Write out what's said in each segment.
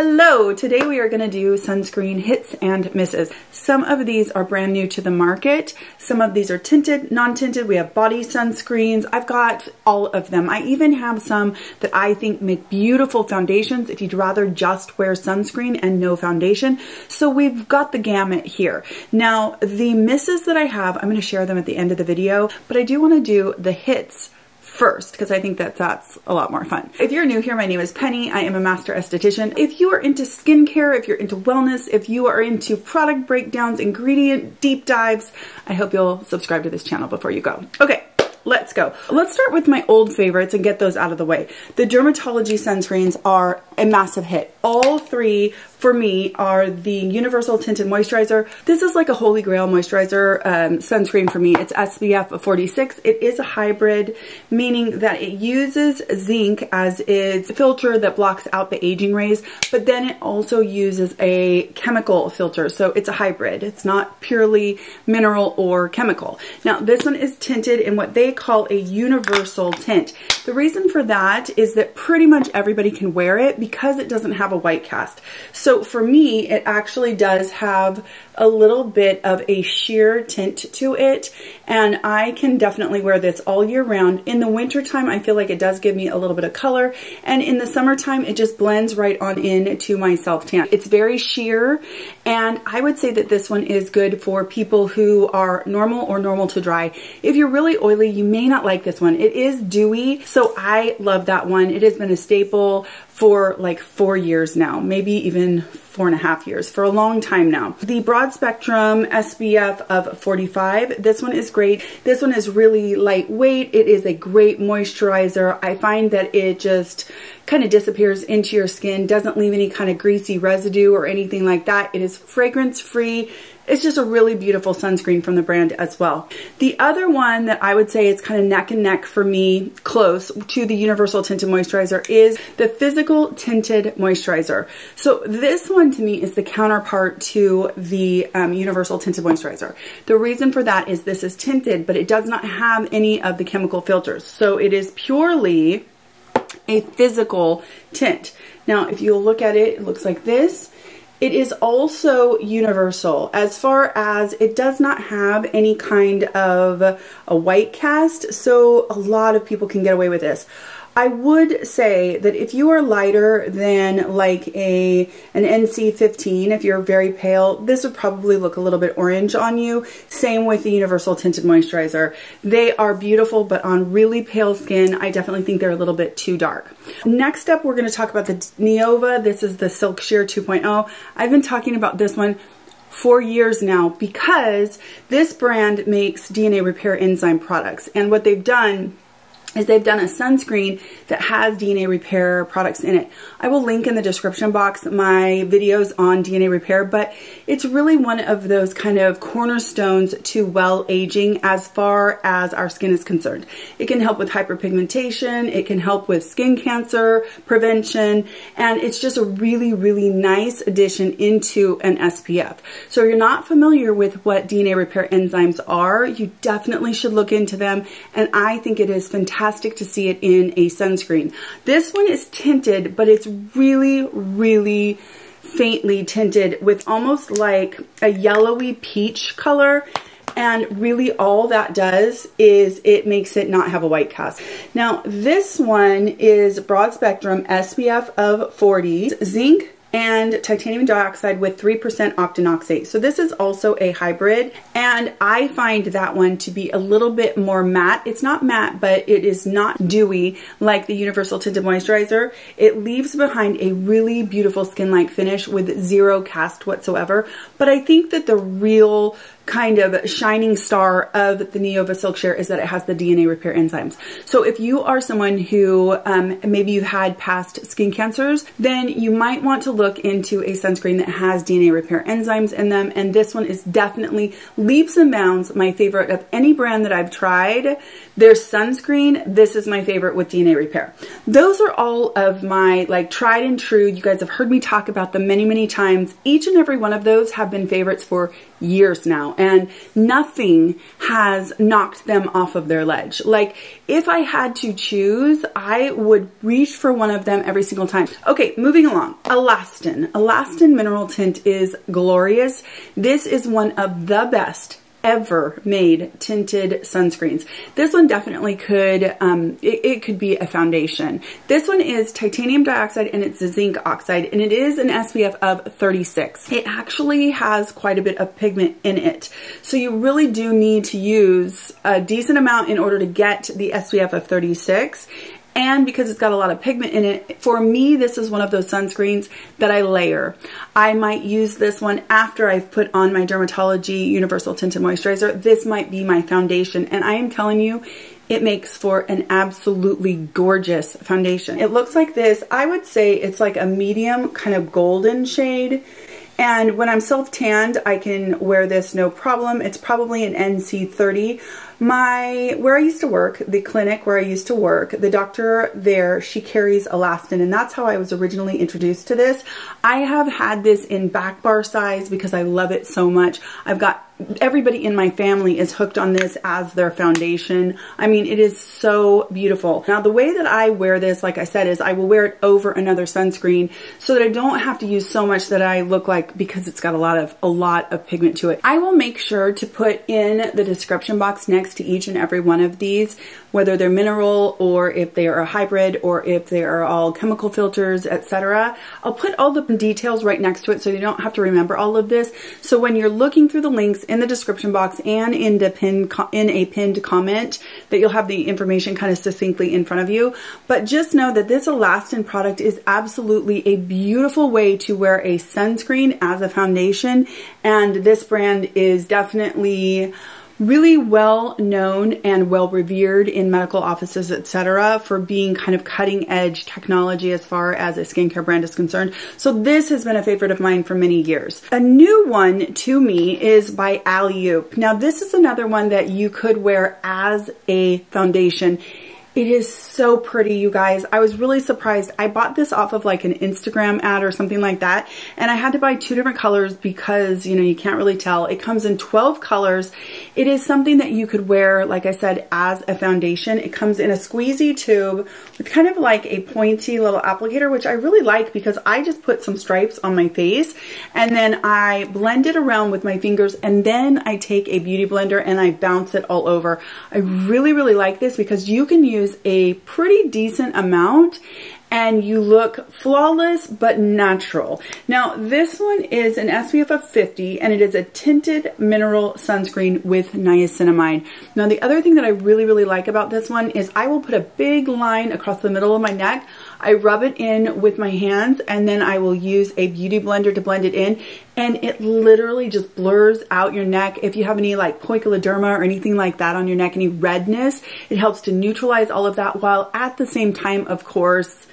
Hello, today we are going to do sunscreen hits and misses. Some of these are brand new to the market. Some of these are tinted, non-tinted. We have body sunscreens. I've got all of them. I even have some that I think make beautiful foundations if you'd rather just wear sunscreen and no foundation. So we've got the gamut here. Now, the misses that I have, I'm going to share them at the end of the video, but I do want to do the hits first because I think that that's a lot more fun. If you're new here, my name is Penny. I am a master esthetician. If you are into skincare, if you're into wellness, if you are into product breakdowns, ingredient deep dives, I hope you'll subscribe to this channel before you go. Okay, let's go. Let's start with my old favorites and get those out of the way. The Dermatology sunscreens are a massive hit. All three for me are the Universal Tinted Moisturizer. This is like a holy grail moisturizer um, sunscreen for me. It's SPF 46. It is a hybrid, meaning that it uses zinc as its filter that blocks out the aging rays, but then it also uses a chemical filter. So it's a hybrid. It's not purely mineral or chemical. Now this one is tinted in what they call a universal tint. The reason for that is that pretty much everybody can wear it because it doesn't have a white cast. So for me, it actually does have a little bit of a sheer tint to it and I can definitely wear this all year round. In the wintertime, I feel like it does give me a little bit of color and in the summertime, it just blends right on in to my self tan. It's very sheer and I would say that this one is good for people who are normal or normal to dry. If you're really oily, you may not like this one. It is dewy, so I love that one. It has been a staple for like four years now, maybe even four and a half years, for a long time now. The broad spectrum SPF of 45, this one is great. This one is really lightweight. It is a great moisturizer. I find that it just kind of disappears into your skin, doesn't leave any kind of greasy residue or anything like that. It is fragrance free. It's just a really beautiful sunscreen from the brand as well. The other one that I would say it's kind of neck and neck for me, close to the Universal Tinted Moisturizer is the Physical Tinted Moisturizer. So this one to me is the counterpart to the um, Universal Tinted Moisturizer. The reason for that is this is tinted, but it does not have any of the chemical filters. So it is purely a physical tint. Now, if you look at it, it looks like this. It is also universal as far as it does not have any kind of a white cast, so a lot of people can get away with this. I would say that if you are lighter than like a an NC15, if you're very pale, this would probably look a little bit orange on you. Same with the Universal Tinted Moisturizer. They are beautiful, but on really pale skin, I definitely think they're a little bit too dark. Next up, we're going to talk about the Neova. This is the Silc Sheer 2.0. I've been talking about this one for years now because this brand makes DNA repair enzyme products. And what they've done is they've done a sunscreen that has DNA repair products in it. I will link in the description box my videos on DNA repair, but it's really one of those kind of cornerstones to well aging as far as our skin is concerned. It can help with hyperpigmentation, it can help with skin cancer prevention, and it's just a really, really nice addition into an SPF. So if you're not familiar with what DNA repair enzymes are, you definitely should look into them, and I think it is fantastic fantastic to see it in a sunscreen. This one is tinted, but it's really, really faintly tinted with almost like a yellowy peach color and really all that does is it makes it not have a white cast. Now this one is broad spectrum SPF of 40, zinc, and titanium dioxide with 3% octinoxate. So this is also a hybrid and I find that one to be a little bit more matte. It's not matte, but it is not dewy like the Universal Tinted Moisturizer. It leaves behind a really beautiful skin-like finish with zero cast whatsoever. But I think that the real kind of shining star of the Neova Silc Sheer is that it has the DNA repair enzymes. So if you are someone who um, maybe you've had past skin cancers, then you might want to look into a sunscreen that has DNA repair enzymes in them. And this one is definitely leaps and bounds my favorite of any brand that I've tried. Their sunscreen, this is my favorite with DNA repair. Those are all of my like tried and true. You guys have heard me talk about them many, many times. Each and every one of those have been favorites for years now and nothing has knocked them off of their ledge. Like if I had to choose, I would reach for one of them every single time. Okay, moving along. Alastin. Alastin Mineral Tint is glorious. This is one of the best ever made tinted sunscreens. This one definitely could, um, it, it, could be a foundation. This one is titanium dioxide and it's zinc oxide and it is an SPF of 36. It actually has quite a bit of pigment in it. So you really do need to use a decent amount in order to get the SPF of 36 and because it's got a lot of pigment in it, for me, this is one of those sunscreens that I layer. I might use this one after I've put on my Dermatology Universal Tinted Moisturizer. This might be my foundation, and I am telling you, it makes for an absolutely gorgeous foundation. It looks like this. I would say it's like a medium kind of golden shade. And when I'm self-tanned, I can wear this no problem. It's probably an NC30. My, where I used to work, the clinic where I used to work, the doctor there, she carries Alastin and that's how I was originally introduced to this. I have had this in back bar size because I love it so much. I've got everybody in my family is hooked on this as their foundation. I mean, it is so beautiful. Now, the way that I wear this, like I said, is I will wear it over another sunscreen so that I don't have to use so much that I look like because it's got a lot of, a lot of pigment to it. I will make sure to put in the description box next to each and every one of these, whether they're mineral or if they are a hybrid or if they are all chemical filters, etc. I'll put all the details right next to it so you don't have to remember all of this. So when you're looking through the links in the description box and in the in a pinned comment that you'll have the information kind of succinctly in front of you. But just know that this Alastin product is absolutely a beautiful way to wear a sunscreen as a foundation and this brand is definitely really well known and well revered in medical offices, etc., for being kind of cutting edge technology as far as a skincare brand is concerned. So this has been a favorite of mine for many years. A new one to me is by Alleyoop. Now this is another one that you could wear as a foundation it is so pretty, you guys. I was really surprised. I bought this off of like an Instagram ad or something like that. And I had to buy two different colors because, you know, you can't really tell. It comes in 12 colors. It is something that you could wear, like I said, as a foundation. It comes in a squeezy tube with kind of like a pointy little applicator, which I really like because I just put some stripes on my face and then I blend it around with my fingers and then I take a beauty blender and I bounce it all over. I really, really like this because you can use use a pretty decent amount and you look flawless but natural. Now this one is an SPF of 50 and it is a tinted mineral sunscreen with niacinamide. Now the other thing that I really really like about this one is I will put a big line across the middle of my neck. I rub it in with my hands and then I will use a beauty blender to blend it in and it literally just blurs out your neck. If you have any like poikiloderma or anything like that on your neck, any redness, it helps to neutralize all of that while at the same time, of course,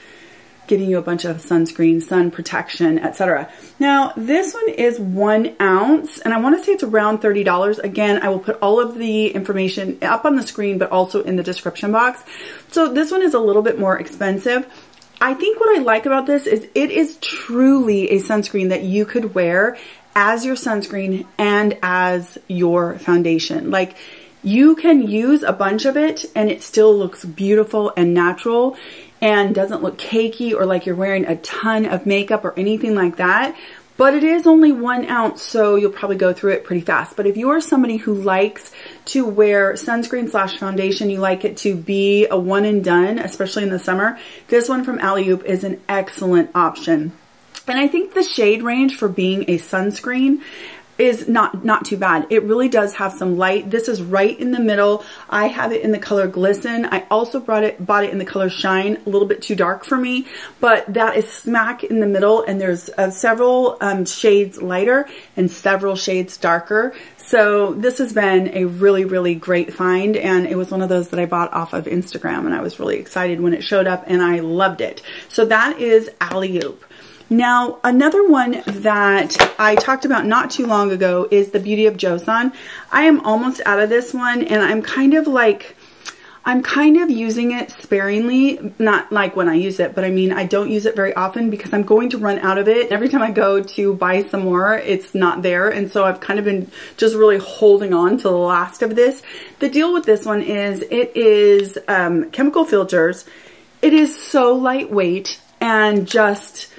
giving you a bunch of sunscreen, sun protection, etc. Now, this one is one ounce, and I want to say it's around $30. Again, I will put all of the information up on the screen, but also in the description box. So this one is a little bit more expensive. I think what I like about this is it is truly a sunscreen that you could wear as your sunscreen and as your foundation. Like, you can use a bunch of it and it still looks beautiful and natural and doesn't look cakey or like you're wearing a ton of makeup or anything like that. But it is only one ounce, so you'll probably go through it pretty fast. But if you are somebody who likes to wear sunscreen slash foundation, you like it to be a one and done, especially in the summer, this one from Alleyoop is an excellent option. And I think the shade range for being a sunscreen is not not too bad. It really does have some light. This is right in the middle. I have it in the color Glisten. I also brought it bought it in the color Shine, a little bit too dark for me, but that is smack in the middle and there's uh, several um, shades lighter and several shades darker. So this has been a really, really great find and it was one of those that I bought off of Instagram and I was really excited when it showed up and I loved it. So that is Alleyoop. Now, another one that I talked about not too long ago is the Beauty of Joseon. I am almost out of this one and I'm kind of like, I'm kind of using it sparingly, not like when I use it, but I mean, I don't use it very often because I'm going to run out of it. Every time I go to buy some more, it's not there. And so I've kind of been just really holding on to the last of this. The deal with this one is it is um, chemical filters. It is so lightweight and just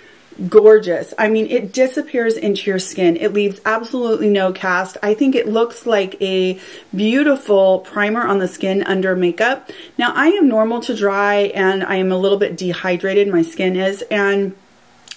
gorgeous. I mean, it disappears into your skin. It leaves absolutely no cast. I think it looks like a beautiful primer on the skin under makeup. Now, I am normal to dry and I am a little bit dehydrated, my skin is, and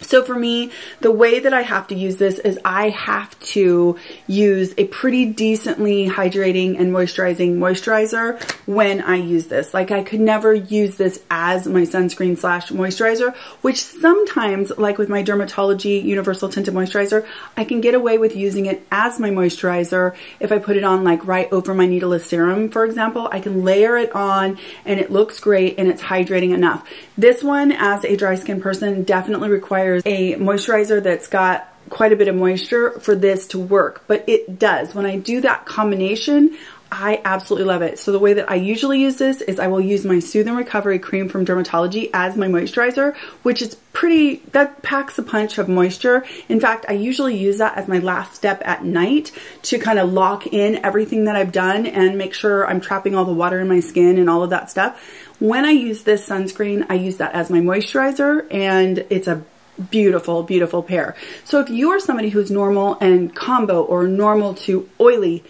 so for me, the way that I have to use this is I have to use a pretty decently hydrating and moisturizing moisturizer when I use this. Like I could never use this as my sunscreen slash moisturizer, which sometimes, like with my Dermatology Universal Tinted Moisturizer, I can get away with using it as my moisturizer. If I put it on like right over my needleless serum, for example, I can layer it on and it looks great and it's hydrating enough. This one, as a dry skin person, definitely requires a moisturizer that's got quite a bit of moisture for this to work, but it does. When I do that combination, I absolutely love it. So the way that I usually use this is I will use my Soothe and Recovery Cream from Dermatology as my moisturizer, which is pretty, that packs a punch of moisture. In fact, I usually use that as my last step at night to kind of lock in everything that I've done and make sure I'm trapping all the water in my skin and all of that stuff. When I use this sunscreen, I use that as my moisturizer and it's a beautiful, beautiful pair. So if you are somebody who's normal and combo or normal to oily,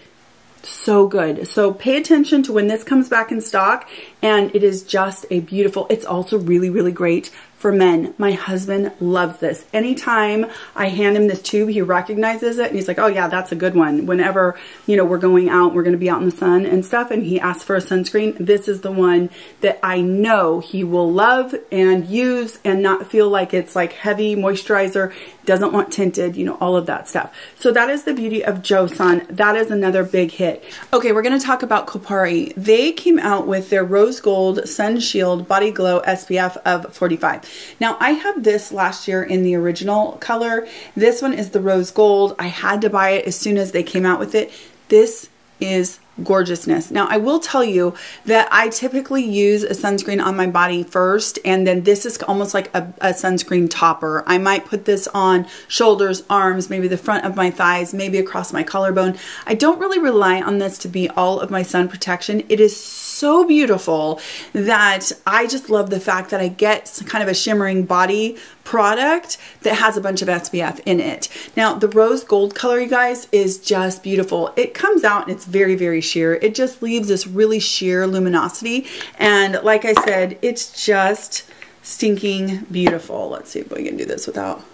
so good. So pay attention to when this comes back in stock and it is just a beautiful, it's also really, really great for men. My husband loves this. Anytime I hand him this tube, he recognizes it and he's like, oh yeah, that's a good one. Whenever, you know, we're going out, we're going to be out in the sun and stuff and he asks for a sunscreen, this is the one that I know he will love and use and not feel like it's like heavy moisturizer, doesn't want tinted, you know, all of that stuff. So that is the beauty of Joseon. That is another big hit. Okay, we're going to talk about Kopari. They came out with their Rose Gold Sun Shield Body Glow SPF of 45. Now I have this last year in the original color. This one is the rose gold. I had to buy it as soon as they came out with it. This is gorgeousness. Now I will tell you that I typically use a sunscreen on my body first and then this is almost like a, a, sunscreen topper. I might put this on shoulders, arms, maybe the front of my thighs, maybe across my collarbone. I don't really rely on this to be all of my sun protection. It is so beautiful that I just love the fact that I get kind of a shimmering body product that has a bunch of SPF in it. Now the rose gold color you guys is just beautiful. It comes out and it's very very sheer. It just leaves this really sheer luminosity and like I said it's just stinking beautiful. Let's see if we can do this without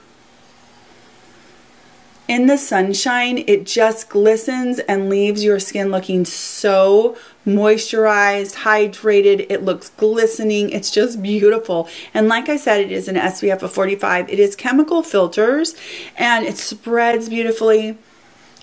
in the sunshine, it just glistens and leaves your skin looking so moisturized, hydrated. It looks glistening. It's just beautiful. And like I said, it is an SPF of 45. It is chemical filters and it spreads beautifully.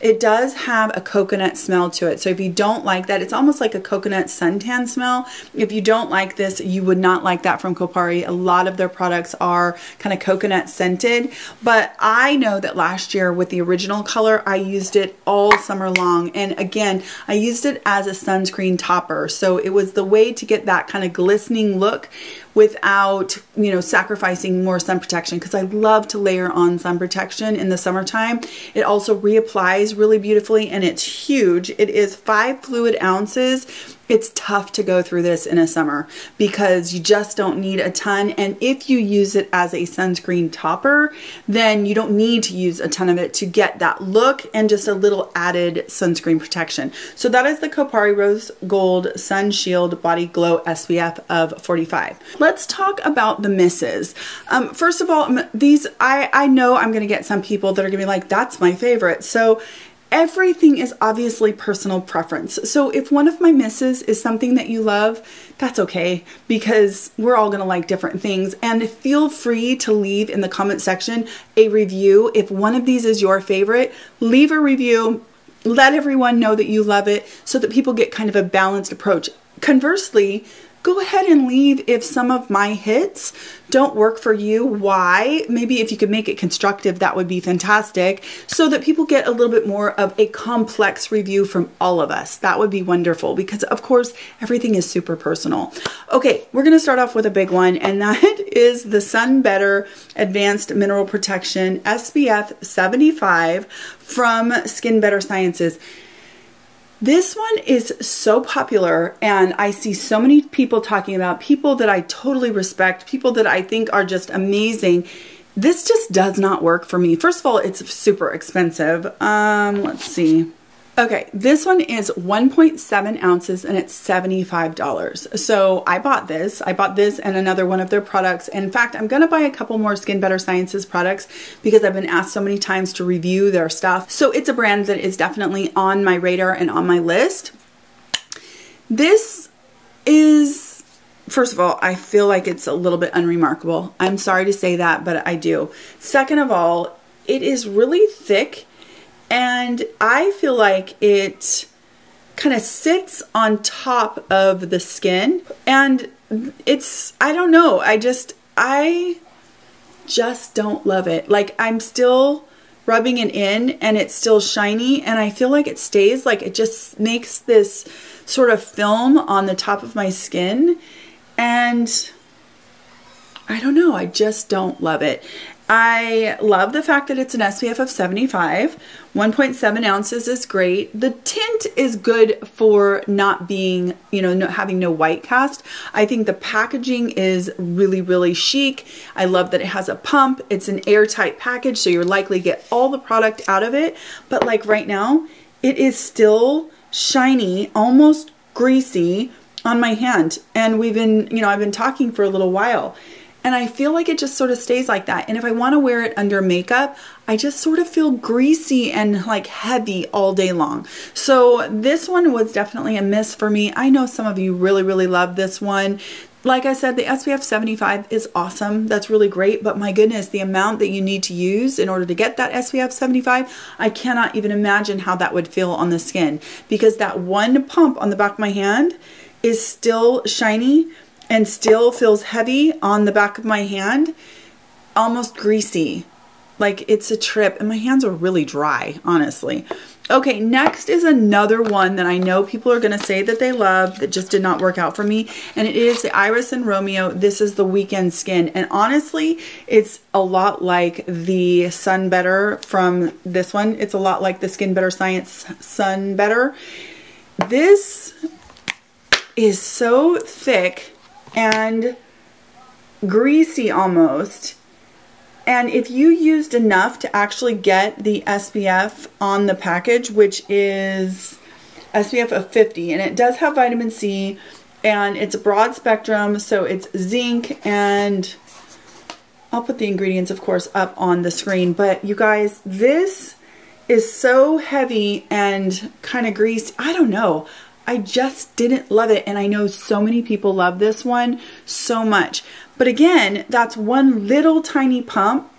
It does have a coconut smell to it. So if you don't like that, it's almost like a coconut suntan smell. If you don't like this, you would not like that from Kopari. A lot of their products are kind of coconut scented, but I know that last year with the original color, I used it all summer long. And again, I used it as a sunscreen topper. So it was the way to get that kind of glistening look without, you know, sacrificing more sun protection because I love to layer on sun protection in the summertime. It also reapplies really beautifully and it's huge. It is five fluid ounces it's tough to go through this in a summer because you just don't need a ton. And if you use it as a sunscreen topper, then you don't need to use a ton of it to get that look and just a little added sunscreen protection. So that is the Kopari Rose Gold Sun Shield Body Glow SPF of 45. Let's talk about the misses. Um, first of all, these, I, I know I'm going to get some people that are going to be like, that's my favorite. So everything is obviously personal preference. So if one of my misses is something that you love, that's okay because we're all gonna like different things. And feel free to leave in the comment section a review. If one of these is your favorite, leave a review. Let everyone know that you love it so that people get kind of a balanced approach. Conversely, go ahead and leave if some of my hits don't work for you. Why? Maybe if you could make it constructive, that would be fantastic so that people get a little bit more of a complex review from all of us. That would be wonderful because of course, everything is super personal. Okay, we're gonna start off with a big one and that is the Sunbetter Advanced Mineral Protection SPF 75 from Skinbetter Sciences. This one is so popular and I see so many people talking about people that I totally respect, people that I think are just amazing. This just does not work for me. First of all, it's super expensive. Um, let's see. Okay, this one is 1.7 ounces and it's $75. So I bought this. I bought this and another one of their products. In fact, I'm going to buy a couple more Skinbetter Sciences products because I've been asked so many times to review their stuff. So it's a brand that is definitely on my radar and on my list. This is, first of all, I feel like it's a little bit unremarkable. I'm sorry to say that, but I do. Second of all, it is really thick and I feel like it kind of sits on top of the skin and it's, I don't know, I just, I just don't love it. Like I'm still rubbing it in and it's still shiny and I feel like it stays, like it just makes this sort of film on the top of my skin and I don't know, I just don't love it. I love the fact that it's an SPF of 75. 1.7 ounces is great. The tint is good for not being, you know, no, having no white cast. I think the packaging is really, really chic. I love that it has a pump. It's an airtight package, so you're likely to get all the product out of it. But like right now, it is still shiny, almost greasy on my hand. And we've been, you know, I've been talking for a little while. And I feel like it just sort of stays like that. And if I want to wear it under makeup, I just sort of feel greasy and like heavy all day long. So this one was definitely a miss for me. I know some of you really, really love this one. Like I said, the SPF 75 is awesome. That's really great. But my goodness, the amount that you need to use in order to get that SPF 75, I cannot even imagine how that would feel on the skin. Because that one pump on the back of my hand is still shiny and still feels heavy on the back of my hand, almost greasy. Like it's a trip and my hands are really dry, honestly. Okay, next is another one that I know people are going to say that they love that just did not work out for me. And it is the Iris and Romeo. This is the Weekend Skin. And honestly, it's a lot like the Sunbetter from this one. It's a lot like the Skinbetter Science Sunbetter. This is so thick and greasy almost. And if you used enough to actually get the SPF on the package, which is SPF of 50, and it does have vitamin C, and it's a broad spectrum, so it's zinc, and I'll put the ingredients, of course, up on the screen. But you guys, this is so heavy and kind of greasy. I don't know. I just didn't love it. And I know so many people love this one so much. But again, that's one little tiny pump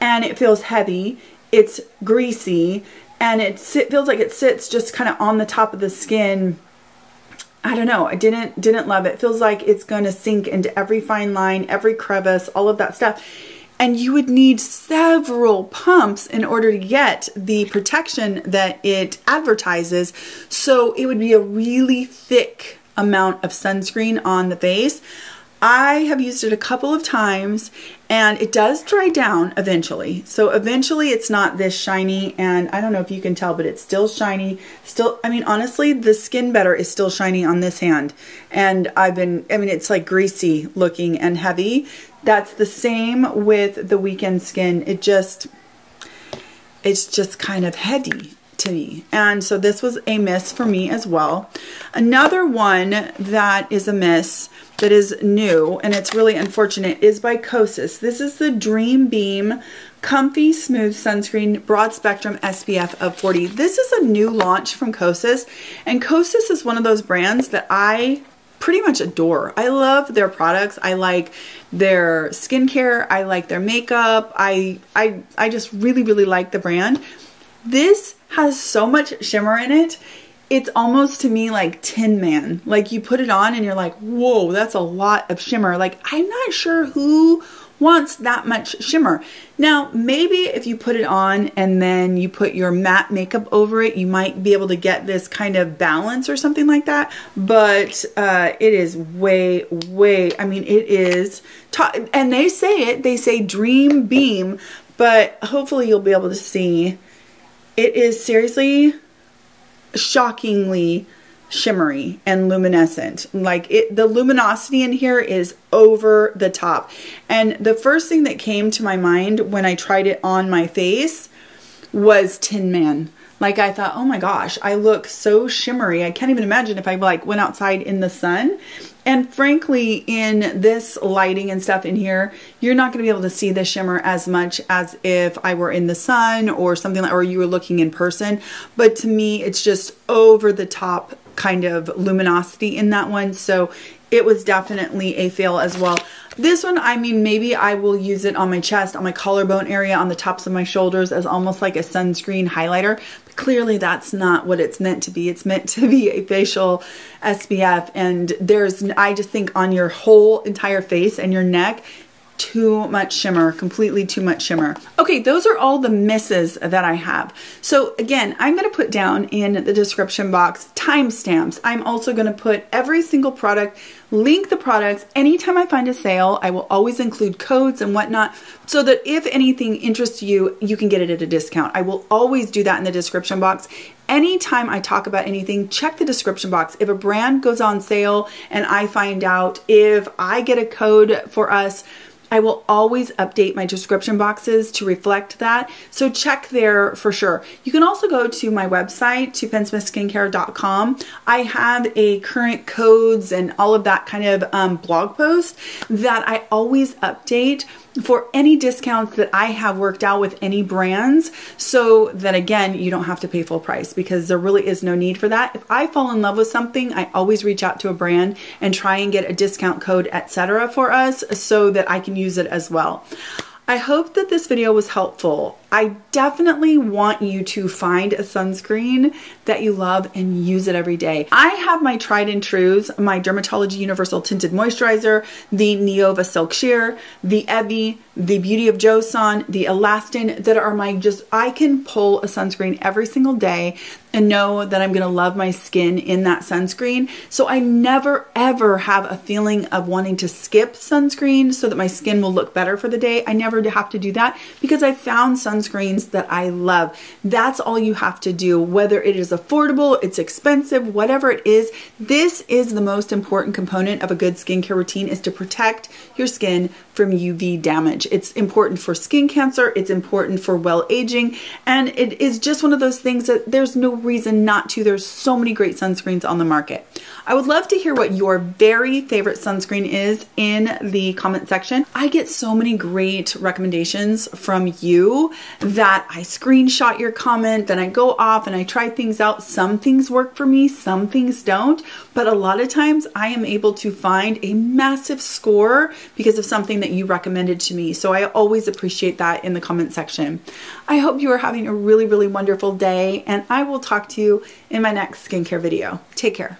and it feels heavy. It's greasy and it feels like it sits just kind of on the top of the skin. I don't know. I didn't didn't love it. feels like it's going to sink into every fine line, every crevice, all of that stuff and you would need several pumps in order to get the protection that it advertises. So it would be a really thick amount of sunscreen on the face. I have used it a couple of times and it does dry down eventually. So eventually it's not this shiny and I don't know if you can tell, but it's still shiny. Still, I mean, honestly, the Skinbetter is still shiny on this hand. And I've been, I mean, it's like greasy looking and heavy. That's the same with the Weekend Skin. It just, it's just kind of heady to me. And so this was a miss for me as well. Another one that is a miss that is new, and it's really unfortunate, is by Kosas. This is the DreamBeam Comfy Smooth Sunscreen Broad Spectrum SPF of 40. This is a new launch from Kosas, and Kosas is one of those brands that I pretty much adore. I love their products. I like their skincare. I like their makeup. I, I, I just really, really like the brand. This has so much shimmer in it. it's almost to me like Tin Man. Like you put it on and you're like, whoa, that's a lot of shimmer. Like I'm not sure who wants that much shimmer. Now, maybe if you put it on and then you put your matte makeup over it, you might be able to get this kind of balance or something like that. But uh, it is way, way, I mean, it is, and they say it, they say DreamBeam, but hopefully you'll be able to see. It is seriously shockingly shimmery and luminescent. Like it, the luminosity in here is over the top. And the first thing that came to my mind when I tried it on my face was Tin Man. Like I thought, oh my gosh, I look so shimmery. I can't even imagine if I like went outside in the sun. And frankly, in this lighting and stuff in here, you're not going to be able to see the shimmer as much as if I were in the sun or something like, or you were looking in person. But to me, it's just over the top kind of luminosity in that one. So it was definitely a fail as well. This one, I mean, maybe I will use it on my chest, on my collarbone area, on the tops of my shoulders as almost like a sunscreen highlighter. But clearly that's not what it's meant to be. It's meant to be a facial SPF. And there's, I just think on your whole entire face and your neck, too much shimmer, completely too much shimmer. Okay, those are all the misses that I have. So again, I'm gonna put down in the description box timestamps. I'm also gonna put every single product, link the products. Anytime I find a sale, I will always include codes and whatnot so that if anything interests you, you can get it at a discount. I will always do that in the description box anytime I talk about anything, check the description box. If a brand goes on sale and I find out if I get a code for us I will always update my description boxes to reflect that. So check there for sure. You can also go to my website, to pennsmithskincare.com. I have a current codes and all of that kind of um, blog post that I always update for any discounts that I have worked out with any brands so that again you don't have to pay full price because there really is no need for that. If I fall in love with something I always reach out to a brand and try and get a discount code etc for us so that I can use it as well. I hope that this video was helpful. I definitely want you to find a sunscreen that you love and use it every day. I have my tried and trues, my Dermatology Universal Tinted Moisturizer, the Neova Silc Sheer, the Ebby, the Beauty of Joseon, the Alastin that are my just, I can pull a sunscreen every single day and know that I'm to love my skin in that sunscreen. So I never ever have a feeling of wanting to skip sunscreen so that my skin will look better for the day. I never have to do that because I found sunscreen sunscreens that I love. That's all you have to do, whether it is affordable, it's expensive, whatever it is. This is the most important component of a good skincare routine is to protect your skin from UV damage. It's important for skin cancer, it's important for well aging, and it is just one of those things that there's no reason not to. There's so many great sunscreens on the market. I would love to hear what your very favorite sunscreen is in the comment section. I get so many great recommendations from you that I screenshot your comment, then I go off and I try things out. Some things work for me, some things don't, but a lot of times I am able to find a massive score because of something that you recommended to me. So I always appreciate that in the comment section. I hope you are having a really, really wonderful day and I will talk to you in my next skincare video. Take care.